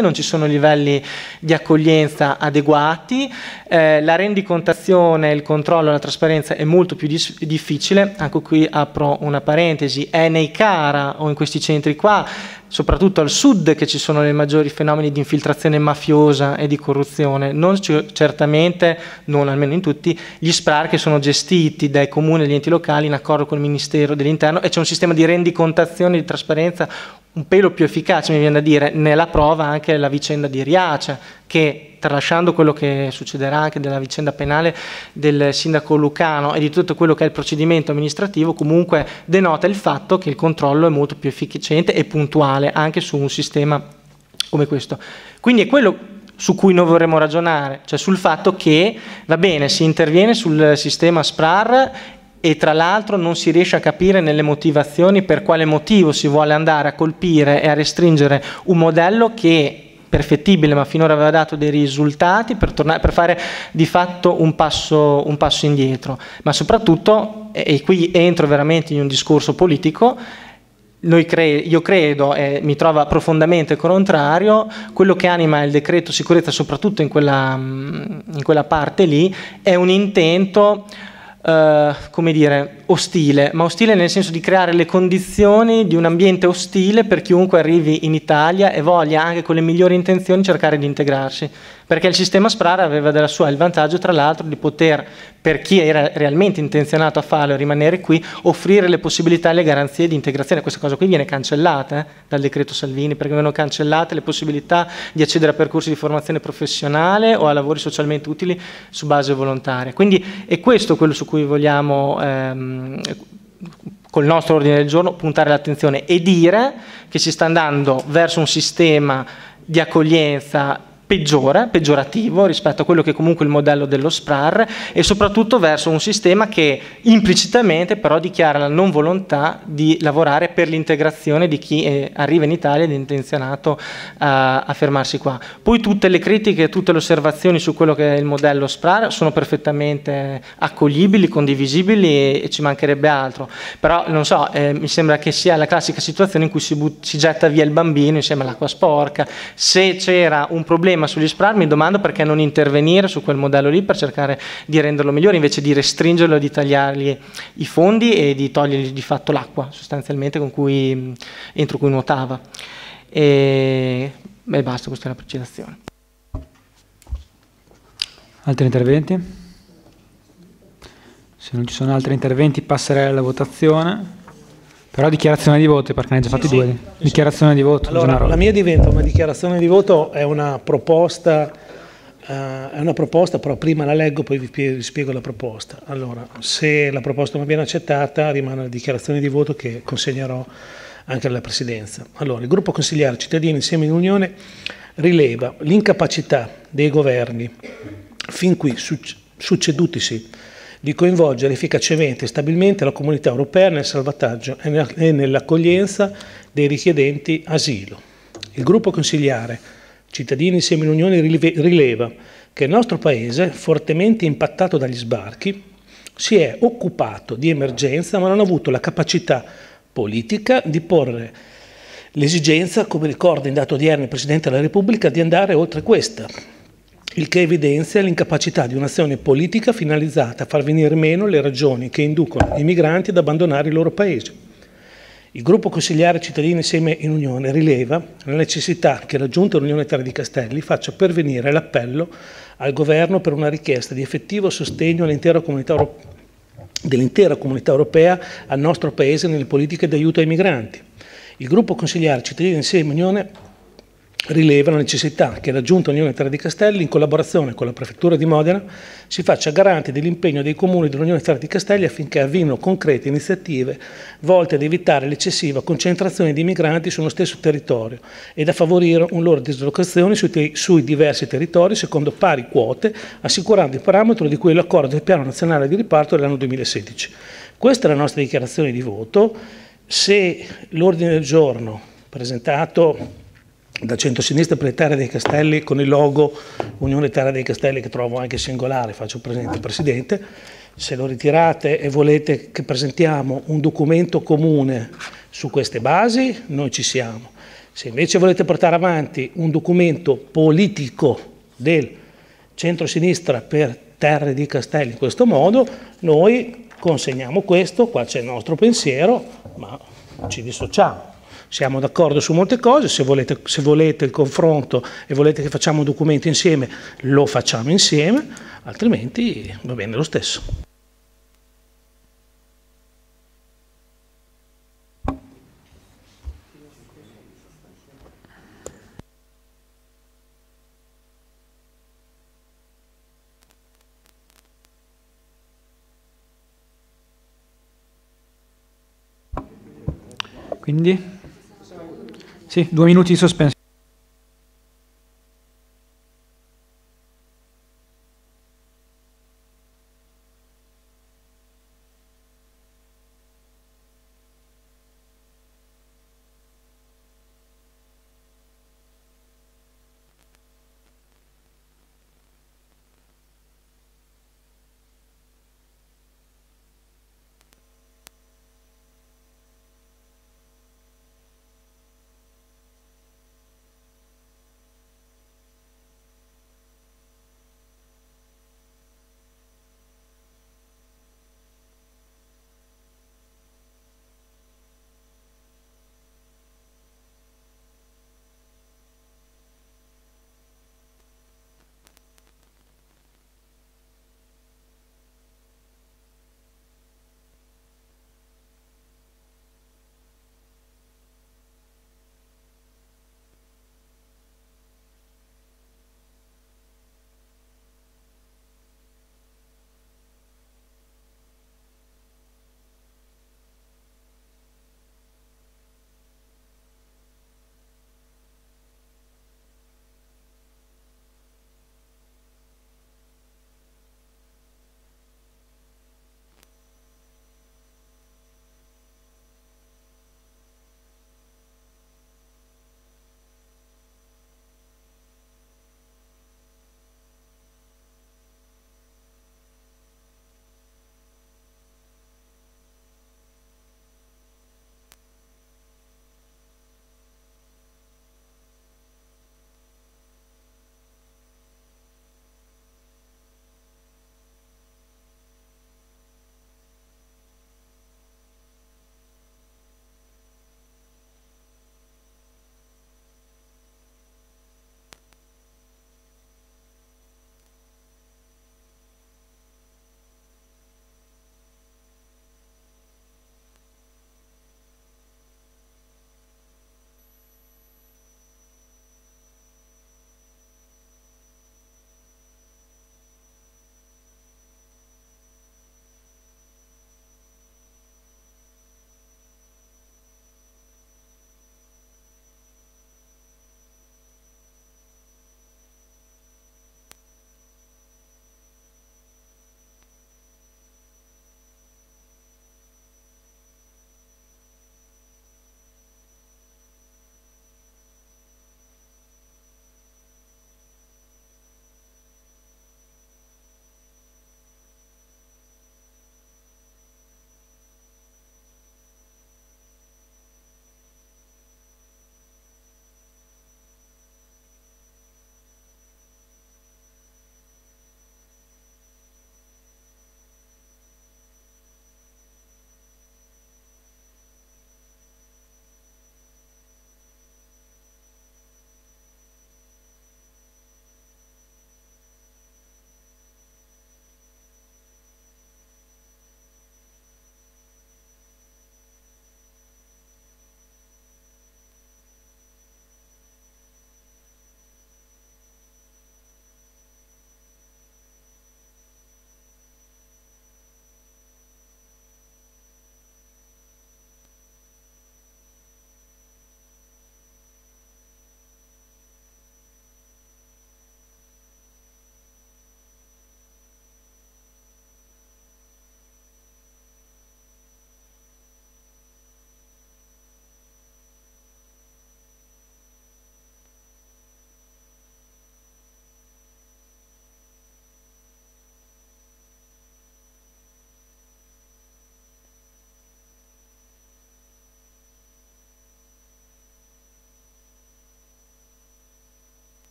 non ci sono livelli di accoglienza adeguati, eh, la rendicontazione, il controllo, la trasparenza è molto più difficile, anche qui apro una parentesi, è nei CARA o in questi centri qua, soprattutto al sud che ci sono i maggiori fenomeni di infiltrazione mafiosa e di corruzione, non certamente, non almeno in tutti, gli SPRAR che sono gestiti dai comuni e dagli enti locali in accordo con il Ministero dell'Interno e c'è un sistema di rendicontazione e di trasparenza un pelo più efficace, mi viene da dire, nella prova anche la vicenda di Riace, che tralasciando quello che succederà anche della vicenda penale del sindaco Lucano e di tutto quello che è il procedimento amministrativo, comunque denota il fatto che il controllo è molto più efficiente e puntuale anche su un sistema come questo. Quindi è quello su cui noi vorremmo ragionare, cioè sul fatto che, va bene, si interviene sul sistema SPRAR e tra l'altro non si riesce a capire nelle motivazioni per quale motivo si vuole andare a colpire e a restringere un modello che perfettibile ma finora aveva dato dei risultati per, tornare, per fare di fatto un passo, un passo indietro. Ma soprattutto e qui entro veramente in un discorso politico Cre io credo e mi trova profondamente contrario, quello che anima il decreto sicurezza, soprattutto in quella, in quella parte lì, è un intento Uh, come dire, ostile, ma ostile nel senso di creare le condizioni di un ambiente ostile per chiunque arrivi in Italia e voglia anche con le migliori intenzioni cercare di integrarsi perché il sistema SPRAR aveva della sua il vantaggio tra l'altro di poter, per chi era realmente intenzionato a farlo e rimanere qui, offrire le possibilità e le garanzie di integrazione. Questa cosa qui viene cancellata eh, dal decreto Salvini, perché vengono cancellate le possibilità di accedere a percorsi di formazione professionale o a lavori socialmente utili su base volontaria. Quindi è questo quello su cui vogliamo... Ehm, col nostro ordine del giorno puntare l'attenzione e dire che si sta andando verso un sistema di accoglienza peggiore, peggiorativo rispetto a quello che è comunque il modello dello SPRAR e soprattutto verso un sistema che implicitamente però dichiara la non volontà di lavorare per l'integrazione di chi è, arriva in Italia ed è intenzionato a, a, fermarsi qua. Poi tutte le critiche, tutte le osservazioni su quello che è il modello SPRAR sono perfettamente accoglibili, condivisibili e, e ci mancherebbe altro, però non so, eh, mi sembra che sia la classica situazione in cui si, si getta via il bambino insieme all'acqua sporca, se c'era un problema ma sugli SPRAR mi domando perché non intervenire su quel modello lì per cercare di renderlo migliore invece di restringerlo, di tagliargli i fondi e di togliergli di fatto l'acqua sostanzialmente cui, entro cui nuotava. E, e basta, questa è la precisazione. Altri interventi? Se non ci sono altri interventi passerei alla votazione. Però dichiarazione di voto, perché ne hai già fatti sì, due. Sì. Dichiarazione di voto. Allora, la mia diventa una dichiarazione di voto, è una proposta, eh, è una proposta, però prima la leggo, poi vi spiego la proposta. Allora, se la proposta non viene accettata, rimane la dichiarazione di voto che consegnerò anche alla Presidenza. Allora, il gruppo consigliare cittadini insieme in Unione rileva l'incapacità dei governi fin qui succedutisi di coinvolgere efficacemente e stabilmente la comunità europea nel salvataggio e nell'accoglienza dei richiedenti asilo. Il gruppo consigliare Cittadini insieme in Unione rileva che il nostro Paese, fortemente impattato dagli sbarchi, si è occupato di emergenza ma non ha avuto la capacità politica di porre l'esigenza, come ricorda in dato odierno il Presidente della Repubblica, di andare oltre questa, il che evidenzia l'incapacità di un'azione politica finalizzata a far venire meno le ragioni che inducono i migranti ad abbandonare il loro paese. Il gruppo consigliare cittadini insieme in Unione rileva la necessità che la Giunta dell'Unione Terra di Castelli faccia pervenire l'appello al Governo per una richiesta di effettivo sostegno dell'intera comunità europea al nostro Paese nelle politiche di aiuto ai migranti. Il gruppo consigliare cittadini insieme in Unione rileva la necessità che la Giunta Unione Terra di Castelli, in collaborazione con la Prefettura di Modena, si faccia garante dell'impegno dei comuni dell'Unione Terra di Castelli affinché avvino concrete iniziative volte ad evitare l'eccessiva concentrazione di migranti sullo stesso territorio ed a favorire un loro dislocazione sui, sui diversi territori secondo pari quote, assicurando il parametro di cui l'accordo del Piano Nazionale di Riparto dell'anno 2016. Questa è la nostra dichiarazione di voto. Se l'ordine del giorno presentato da centro-sinistra per le terre dei castelli con il logo Unione Terra dei Castelli che trovo anche singolare, faccio presente al Presidente, se lo ritirate e volete che presentiamo un documento comune su queste basi, noi ci siamo. Se invece volete portare avanti un documento politico del centro-sinistra per Terre di Castelli in questo modo, noi consegniamo questo, qua c'è il nostro pensiero, ma ci dissociamo. Siamo d'accordo su molte cose, se volete, se volete il confronto e volete che facciamo un documento insieme, lo facciamo insieme, altrimenti va bene lo stesso. Quindi? Sì, due minuti di sospensione.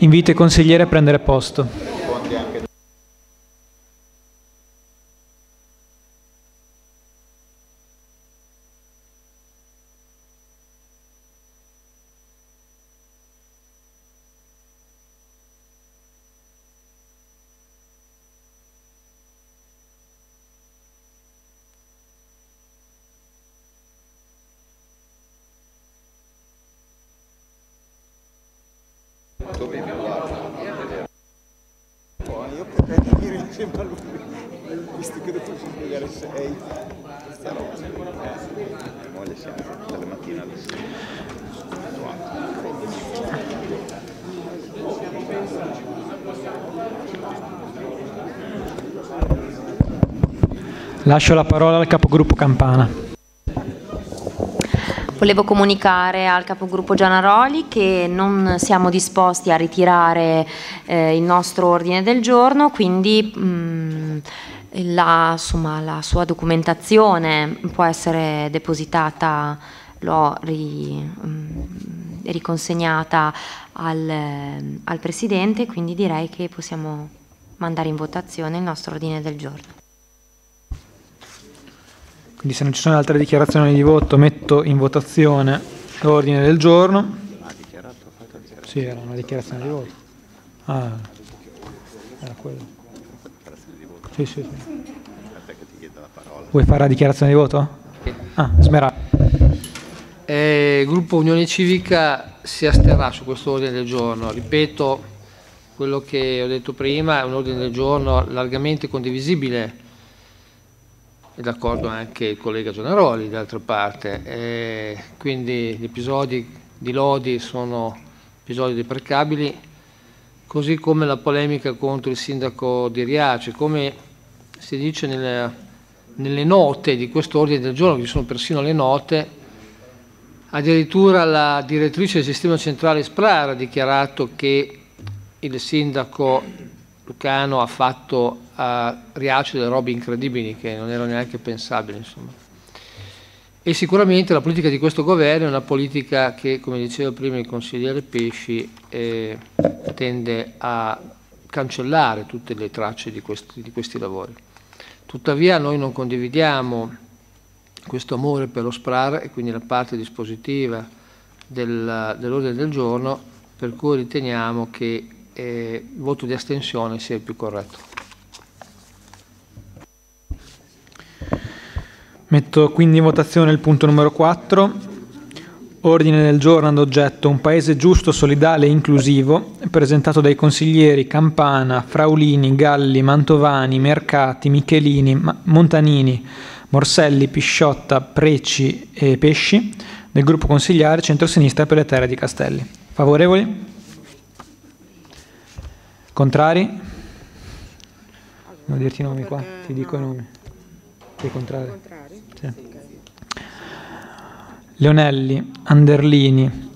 Invito i consiglieri a prendere posto. Venire insieme a lui, visto che dopo si svegliare alle 6. Questa roba. Eh, mia moglie siamo dalle mattine alle 6. Lascio la parola al capogruppo Campana. Volevo comunicare al capogruppo Gianaroli che non siamo disposti a ritirare eh, il nostro ordine del giorno, quindi mh, la, insomma, la sua documentazione può essere depositata, l'ho ri- mh, riconsegnata al, al Presidente, quindi direi che possiamo mandare in votazione il nostro ordine del giorno. Quindi se non ci sono altre dichiarazioni di voto metto in votazione l'ordine del giorno. Sì, era una dichiarazione di voto. Ah, era quello. Sì, sì, sì. Vuoi fare la dichiarazione di voto? Ah, Smeralda. Eh, il gruppo Unione Civica si asterrà su questo ordine del giorno. Ripeto quello che ho detto prima, è un ordine del giorno largamente condivisibile, è d'accordo anche il collega Gianaroli d'altra parte, Eh, quindi gli episodi di Lodi sono episodi deprecabili, così come la polemica contro il sindaco di Riace, come si dice nelle, nelle note di questo ordine del giorno, vi sono persino le note, Addirittura la direttrice del sistema centrale SPRAR ha dichiarato che il sindaco Lucano ha fatto a Riace delle robe incredibili che non erano neanche pensabili. Insomma. E sicuramente la politica di questo governo è una politica che, come diceva prima il consigliere Pesci, eh, tende a cancellare tutte le tracce di questi, di questi lavori. Tuttavia noi non condividiamo questo amore per lo SPRAR e quindi la parte dispositiva del, dell'ordine del giorno, per cui riteniamo che eh, il voto di astensione sia il più corretto. Metto quindi in votazione il punto numero 4. Ordine del giorno ad oggetto Un paese giusto, solidale e inclusivo, presentato dai consiglieri Campana, Fraulini, Galli, Mantovani, Mercati, Michelini, Montanini, Morselli, Pisciotta, Preci e Pesci del gruppo consigliare Centrosinistra per le Terre di Castelli. Favorevoli? Contrari? Devo dirti i nomi qua, ti dico i nomi. Sei contrari? Sì. Leonelli, Anderlini,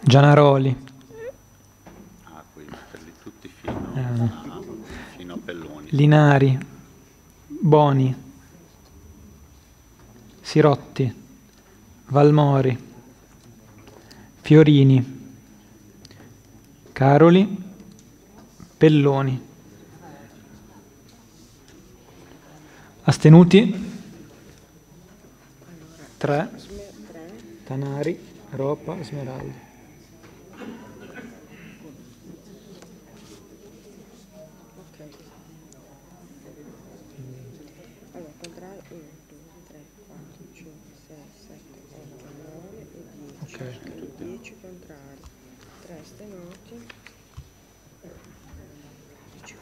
Gianaroli, Ah, qui metterli tutti fino, eh, fino a Pelloni. Linari, Boni, Sirotti, Valmori, Fiorini, Caroli, Pelloni. Astenuti? 3. Tanari, Ropa, Smeraldi. Allora, contrario 1, 2, 3, 4, 5, 6, 7, 8, 9 e 10. Ok. 10 contrari, 3 astenuti, 10,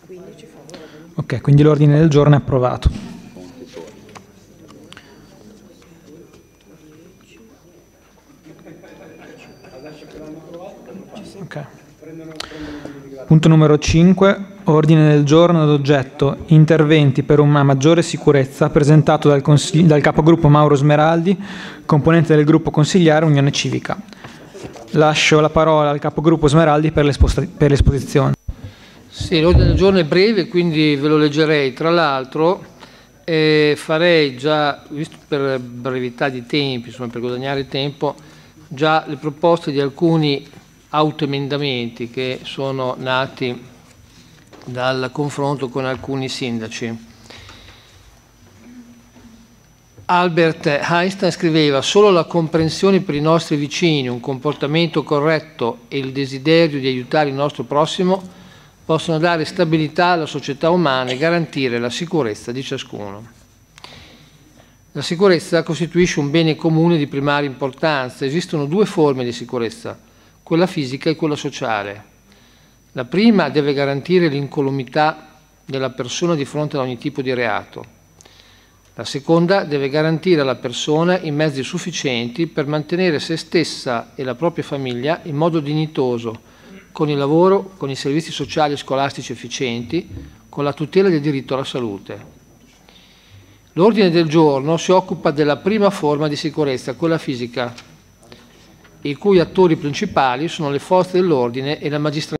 15 favorevoli. Ok, quindi l'ordine del giorno è approvato. Conti tuoi. Ok. Punto numero 5, ordine del giorno ad oggetto interventi per una maggiore sicurezza presentato dal, dal capogruppo Mauro Smeraldi, componente del gruppo consigliare Unione Civica. Lascio la parola al capogruppo Smeraldi per l'esposizione. Sì, l'ordine del giorno è breve, quindi ve lo leggerei. Tra l'altro, eh, farei già, visto per brevità di tempi, insomma per guadagnare tempo, già le proposte di alcuni autoemendamenti che sono nati dal confronto con alcuni sindaci. Albert Einstein scriveva solo la comprensione per i nostri vicini, un comportamento corretto e il desiderio di aiutare il nostro prossimo possono dare stabilità alla società umana e garantire la sicurezza di ciascuno. La sicurezza costituisce un bene comune di primaria importanza. Esistono due forme di sicurezza, quella fisica e quella sociale. La prima deve garantire l'incolumità della persona di fronte ad ogni tipo di reato. La seconda deve garantire alla persona i mezzi sufficienti per mantenere se stessa e la propria famiglia in modo dignitoso, con il lavoro, con i servizi sociali e scolastici efficienti, con la tutela del diritto alla salute. L'ordine del giorno si occupa della prima forma di sicurezza, quella fisica, i cui attori principali sono le forze dell'ordine e la magistratura.